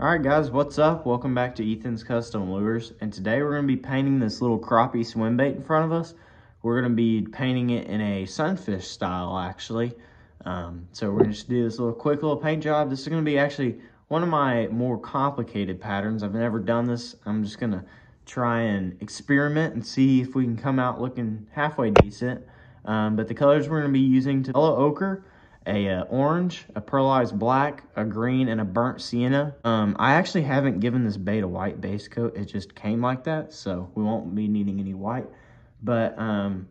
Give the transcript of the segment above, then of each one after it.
Alright guys, what's up? Welcome back to Ethan's Custom Lures. And today we're going to be painting this little crappie swim bait in front of us. We're going to be painting it in a sunfish style actually. Um, so we're going to just do this little quick little paint job. This is going to be actually one of my more complicated patterns. I've never done this. I'm just going to try and experiment and see if we can come out looking halfway decent. Um, but the colors we're going to be using to yellow ochre, a uh, orange, a pearlized black, a green, and a burnt sienna. Um, I actually haven't given this bait a white base coat. It just came like that, so we won't be needing any white. But um,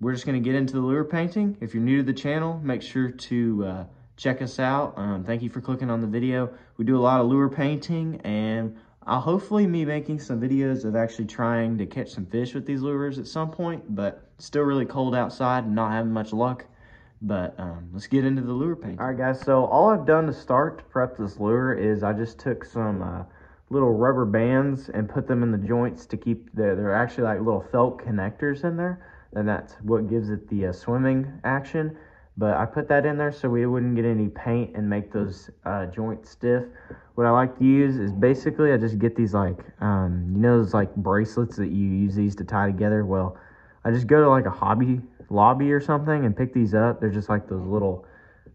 we're just going to get into the lure painting. If you're new to the channel, make sure to uh, check us out. Um, thank you for clicking on the video. We do a lot of lure painting, and I'll hopefully be making some videos of actually trying to catch some fish with these lures at some point, but still really cold outside and not having much luck. But um, let's get into the lure paint. All right, guys, so all I've done to start to prep this lure is I just took some uh, little rubber bands and put them in the joints to keep, the, they're actually like little felt connectors in there. And that's what gives it the uh, swimming action. But I put that in there so we wouldn't get any paint and make those uh, joints stiff. What I like to use is basically I just get these like, um, you know those like bracelets that you use these to tie together? Well, I just go to like a hobby lobby or something and pick these up. They're just like those little,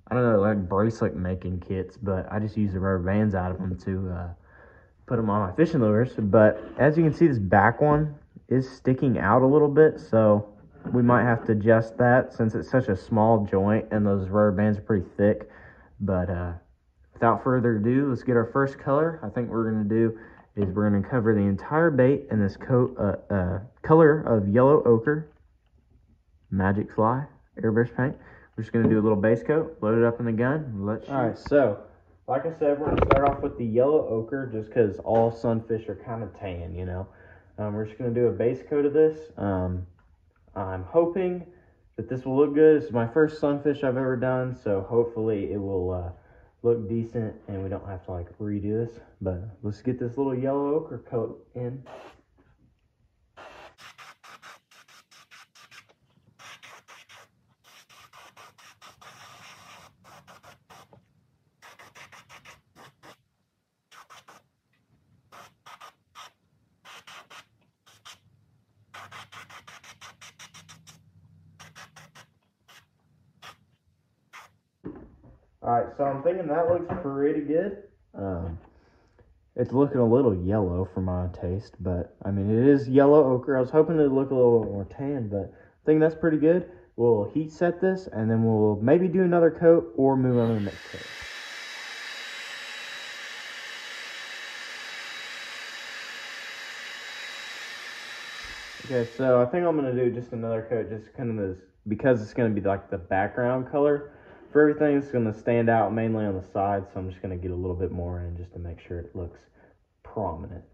I don't know, like bracelet making kits, but I just use the rubber bands out of them to uh, put them on my fishing lures. But as you can see, this back one is sticking out a little bit, so we might have to adjust that since it's such a small joint and those rubber bands are pretty thick. But uh, without further ado, let's get our first color. I think we're going to do is we're going to cover the entire bait in this coat uh, uh, color of yellow ochre magic fly airbrush paint. We're just going to do a little base coat load it up in the gun let's all right so like i said we're going to start off with the yellow ochre just because all sunfish are kind of tan you know? Um, we're just going to do a base coat of this. Um, i'm hoping that this will look good. This is my first sunfish i've ever done so hopefully it will uh, look decent and we don't have to like redo this. But let's get this little yellow ochre coat in All right, so I'm thinking that looks pretty good. Um, it's looking a little yellow for my taste, but I mean, it is yellow ochre. I was hoping it would look a little more tan, but I think that's pretty good. We'll heat set this, and then we'll maybe do another coat or move on to the next coat. Okay, so I think I'm gonna do just another coat, just kind of this, because it's gonna be like the background color for everything, it's going to stand out mainly on the side, so I'm just going to get a little bit more in just to make sure it looks prominent.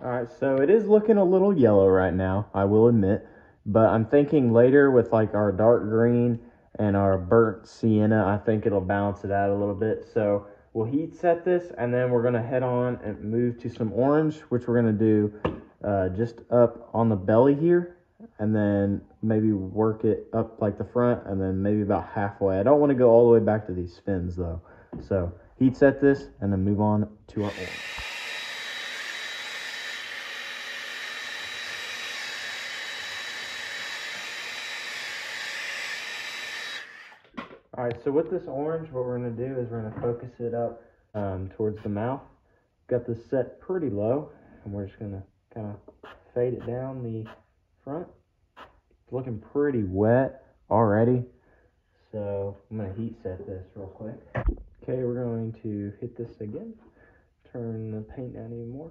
Alright, so it is looking a little yellow right now, I will admit. But I'm thinking later with like our dark green and our burnt sienna, I think it'll balance it out a little bit. So We'll heat set this and then we're gonna head on and move to some orange, which we're gonna do uh, just up on the belly here and then maybe work it up like the front and then maybe about halfway. I don't wanna go all the way back to these fins though. So heat set this and then move on to our orange. Right, so with this orange, what we're gonna do is we're gonna focus it up um, towards the mouth. Got this set pretty low, and we're just gonna kind of fade it down the front. It's looking pretty wet already, so I'm gonna heat set this real quick. Okay, we're going to hit this again, turn the paint down even more.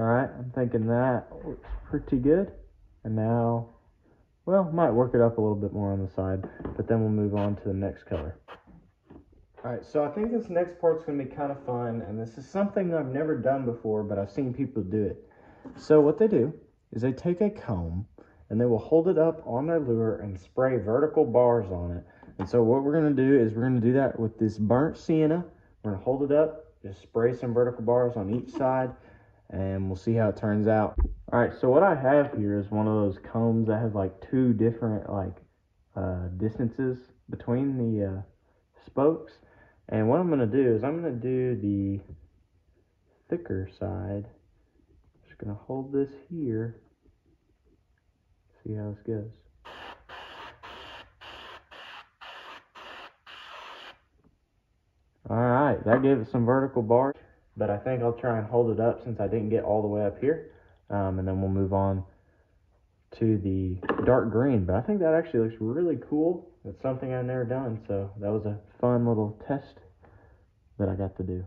All right, I'm thinking that looks pretty good. And now, well, might work it up a little bit more on the side, but then we'll move on to the next color. All right, so I think this next part's gonna be kind of fun, and this is something I've never done before, but I've seen people do it. So what they do is they take a comb and they will hold it up on their lure and spray vertical bars on it. And so what we're gonna do is we're gonna do that with this burnt sienna. We're gonna hold it up, just spray some vertical bars on each side, and we'll see how it turns out. All right, so what I have here is one of those combs that has like two different like uh, distances between the uh, spokes. And what I'm gonna do is I'm gonna do the thicker side. Just gonna hold this here see how this goes. All right, that gave it some vertical bars, but I think I'll try and hold it up since I didn't get all the way up here. Um, and then we'll move on to the dark green. But I think that actually looks really cool. It's something I've never done, so that was a fun little test that I got to do.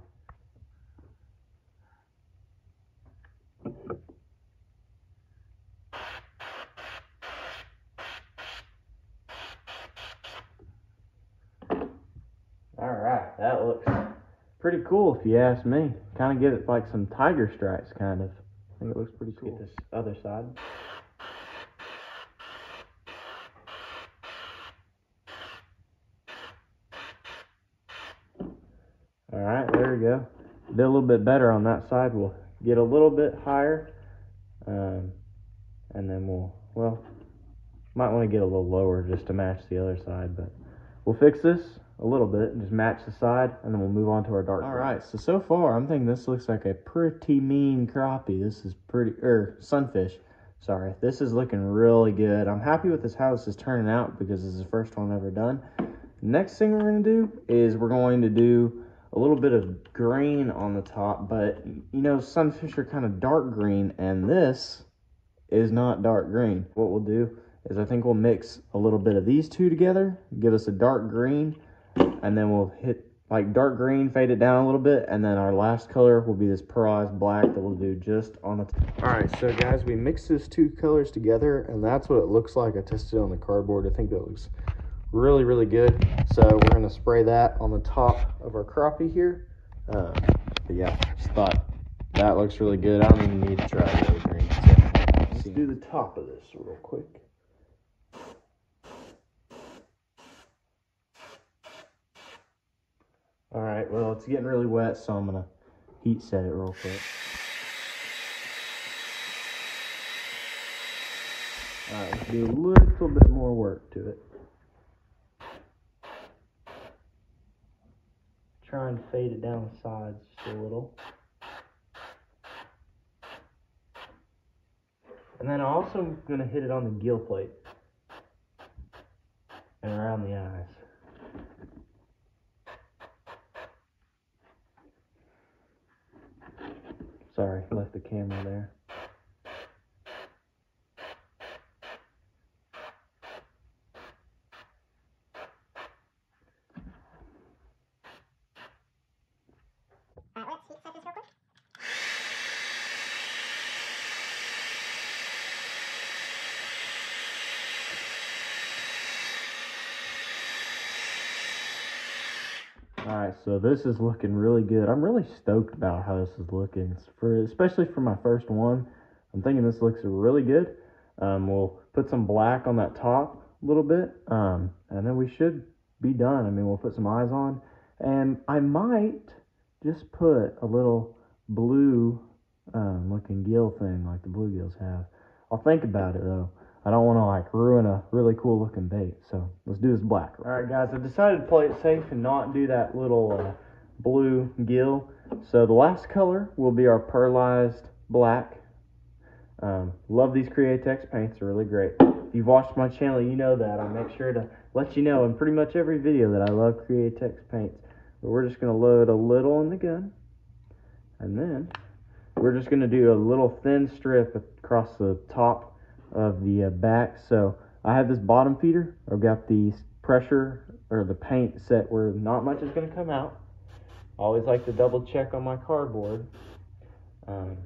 All right, that looks pretty cool if you ask me. Kind of give it like some tiger stripes, kind of. I think it looks pretty cool. Get this other side. All right, there we go. Did a little bit better on that side. We'll get a little bit higher, um, and then we'll, well, might want to get a little lower just to match the other side, but we'll fix this a little bit and just match the side and then we'll move on to our dark. All right, so so far I'm thinking this looks like a pretty mean crappie. This is pretty, er, sunfish. Sorry, this is looking really good. I'm happy with this how this is turning out because this is the first one I've ever done. Next thing we're gonna do is we're going to do a little bit of green on the top, but you know, sunfish are kind of dark green and this is not dark green. What we'll do is I think we'll mix a little bit of these two together, give us a dark green, and then we'll hit like dark green, fade it down a little bit, and then our last color will be this pearlized black that we'll do just on the All right, so guys, we mixed those two colors together, and that's what it looks like. I tested it on the cardboard. I think that looks really, really good. So we're gonna spray that on the top of our crappie here. Uh, but yeah, just thought that looks really good. I don't even need to try the other green. So let's do the top of this real quick. All right, well, it's getting really wet, so I'm gonna heat set it real quick. All right, do a little bit more work to it. Try and fade it down the sides just a little. And then I'm also gonna hit it on the gill plate and around the eyes. Sorry, left the camera there. All right, so this is looking really good. I'm really stoked about how this is looking, for especially for my first one. I'm thinking this looks really good. Um, we'll put some black on that top a little bit, um, and then we should be done. I mean, we'll put some eyes on, and I might just put a little blue um, looking gill thing like the bluegills have. I'll think about it though. I don't want to like ruin a really cool looking bait. So let's do this black. All right, guys, I decided to play it safe and not do that little uh, blue gill. So the last color will be our pearlized black. Um, love these Createx paints, they're really great. If you've watched my channel, you know that. I make sure to let you know in pretty much every video that I love Createx paints. But we're just going to load a little in the gun. And then we're just going to do a little thin strip across the top of the uh, back. So I have this bottom feeder. I've got the pressure or the paint set where not much is going to come out. Always like to double check on my cardboard. Um,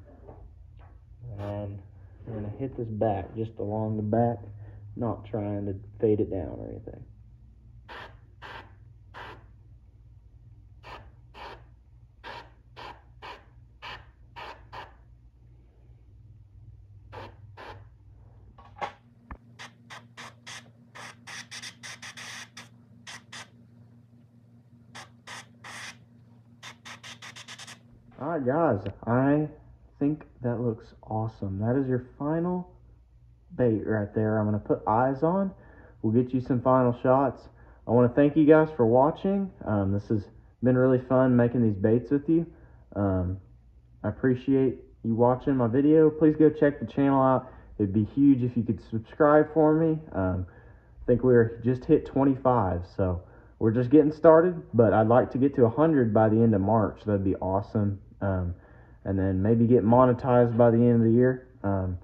and I'm going to hit this back just along the back, not trying to fade it down or anything. Right, guys, I think that looks awesome. That is your final bait right there. I'm going to put eyes on. We'll get you some final shots. I want to thank you guys for watching. Um, this has been really fun making these baits with you. Um, I appreciate you watching my video. Please go check the channel out. It'd be huge if you could subscribe for me. Um, I think we're just hit 25, so we're just getting started, but I'd like to get to 100 by the end of March. That'd be awesome. Um, and then maybe get monetized by the end of the year. Um,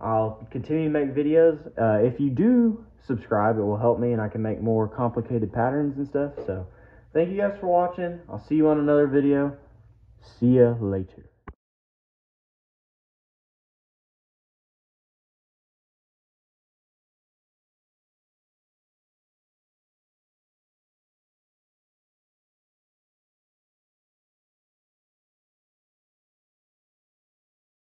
I'll continue to make videos. Uh, if you do subscribe, it will help me and I can make more complicated patterns and stuff. So thank you guys for watching. I'll see you on another video. See ya later.